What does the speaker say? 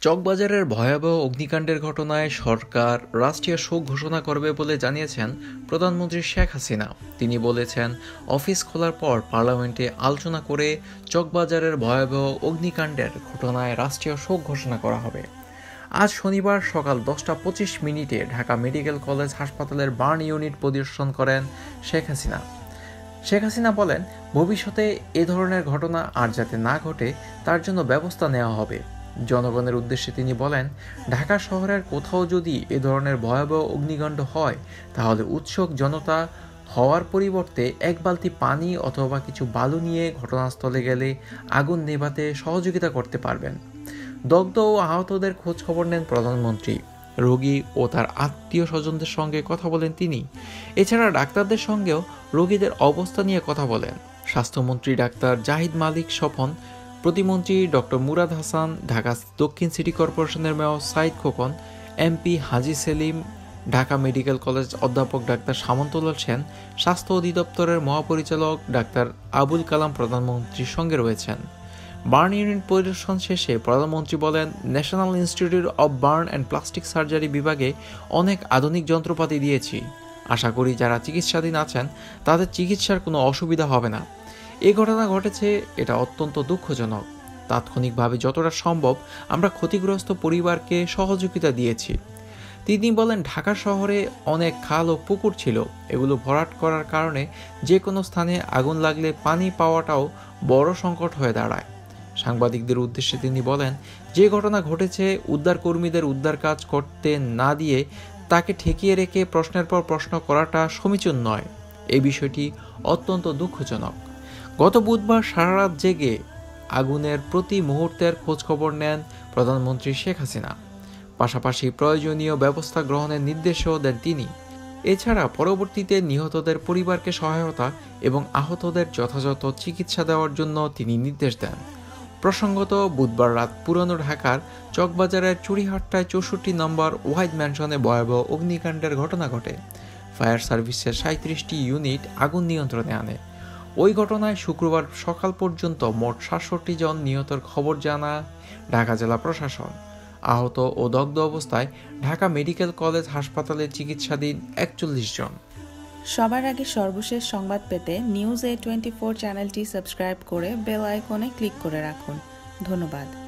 চকবাজারের ভয়াবহ অগ্নিকাণ্ডের ঘটনায় সরকার রাষ্ট্রীয় শোক ঘোষণা করবে বলে জানিয়েছেন প্রধানমন্ত্রী শেখ হাসিনা। তিনি বলেছেন, অফিস খোলার পর পার্লামেন্টে আলোচনা করে চকবাজারের ভয়াবহ অগ্নিকাণ্ডের ঘটনায় রাষ্ট্রীয় শোক ঘোষণা করা হবে। আজ শনিবার সকাল দশটা পঁচিশ মিনিটে ঢাকা মেডিকেল কলেজ হাসপাতালের বার্ন ইউনিট পরিদর্শন করেন শেখ হাসিনা। শেখ হাসিনা বলেন, ভবিষ্যতে এ ধরনের ঘটনা আর যাতে না ঘটে, তার জন্য ব্যবস্থা নেওয়া হবে। জনগণের উদ্দেশ্যে তিনি বলেন, ঢাকা শহরের কোথাও যদি এ ধরনের ভয়াবহ অগ্নিকাণ্ড হয়, তাহলে উৎসুক জনতা হওয়ার পরিবর্তে এক বালতি পানি অথবা কিছু বালু নিয়ে ঘটনাস্থলে গেলে আগুন নেভাতে সহযোগিতা করতে পারবেন। দগ্ধ ও আহতদের খোঁজ খবর নেন প্রধানমন্ত্রী। রোগী ও তার আত্মীয় স্বজনদের সঙ্গে কথা বলেন তিনি। এছাড়া ডাক্তারদের সঙ্গেও রোগীদের অবস্থা নিয়ে কথা বলেন। স্বাস্থ্যমন্ত্রী ডাক্তার জাহিদ মালিক স্বপন প্রতিমন্ত্রী ডক্টর মুরাদ হাসান ঢাকা দক্ষিণ সিটি কর্পোরেশনের mayor Saeed Khokon, MP Haji Selim, Dhaka medical college অধ্যাপক ডাক্তার সামন্তলাল সেন, স্বাস্থ্য অধিদপ্তরের মহাপরিচালক ডাক্তার আবুল কালাম প্রধানমন্ত্রীর সঙ্গে রয়েছেন। বার্ন ইউনিট পরিদর্শন শেষে প্রধানমন্ত্রী বলেন, national institute of burn and plastic surgery বিভাগে অনেক আধুনিক যন্ত্রপাতি দিয়েছি। আশা করি যারা চিকিৎসাধীন আছেন, তাদের চিকিৎসার কোনো অসুবিধা হবে না। এই ঘটনা ঘটেছে, এটা অত্যন্ত দুঃখজনক। তাৎক্ষণিকভাবে যতটা সম্ভব আমরা ক্ষতিগ্রস্ত পরিবারকে সহযোগিতা দিয়েছি। তিনি বলেন, ঢাকা শহরে অনেক খাল ও পুকুর ছিল। এগুলো ভরাট করার কারণে যে কোনো স্থানে আগুন লাগলে পানি পাওয়াটাও বড় সংকট হয়ে দাঁড়ায়। সাংবাদিকদের উদ্দেশ্যে তিনি বলেন, যে ঘটনা ঘটেছে, উদ্ধার কর্মীদের উদ্ধার কাজ করতে না দিয়ে তাকে ঠেকিয়ে রেখে প্রশ্নের পর প্রশ্ন করাটা সমীচীন নয়। এই বিষয়টি অত্যন্ত দুঃখজনক। গত বুধবার সারা রাত জেগে আগুনের প্রতি মুহূর্তের খোঁজখবর নেন প্রধানমন্ত্রী শেখ হাসিনা। পাশাপাশি প্রয়োজনীয় ব্যবস্থা গ্রহণের নির্দেশও দেন তিনি। এছাড়া পরবর্তীতে নিহতদের পরিবারকে সহায়তা এবং আহতদের যথাযথ চিকিৎসা দেওয়ার জন্য তিনি নির্দেশ দেন। প্রসঙ্গত, বুধবার রাত পুরনো ঢাকার চকবাজারের চুরিহাট্টায় চৌষট্টি নম্বর ওয়াইড ম্যানশনে ভয়াবহ অগ্নিকাণ্ডের ঘটনা ঘটে। ফায়ার সার্ভিসের সাঁত্রিশটি ইউনিট আগুন নিয়ন্ত্রণে আনে। ওই ঘটনায় শুক্রবার সকাল পর্যন্ত মোট সাতষট্টি জন নিহতের খবর জানা ঢাকা জেলা প্রশাসন। আহত ও দগ্ধ অবস্থায় ঢাকা মেডিকেল কলেজ হাসপাতালে চিকিৎসাধীন একচল্লিশ জন। সবার আগে সর্বশেষ সংবাদ পেতে নিউজ এ টোয়েন্টি ফোর চ্যানেলটি সাবস্ক্রাইব করে বেল আইকনে ক্লিক করে রাখুন। ধন্যবাদ।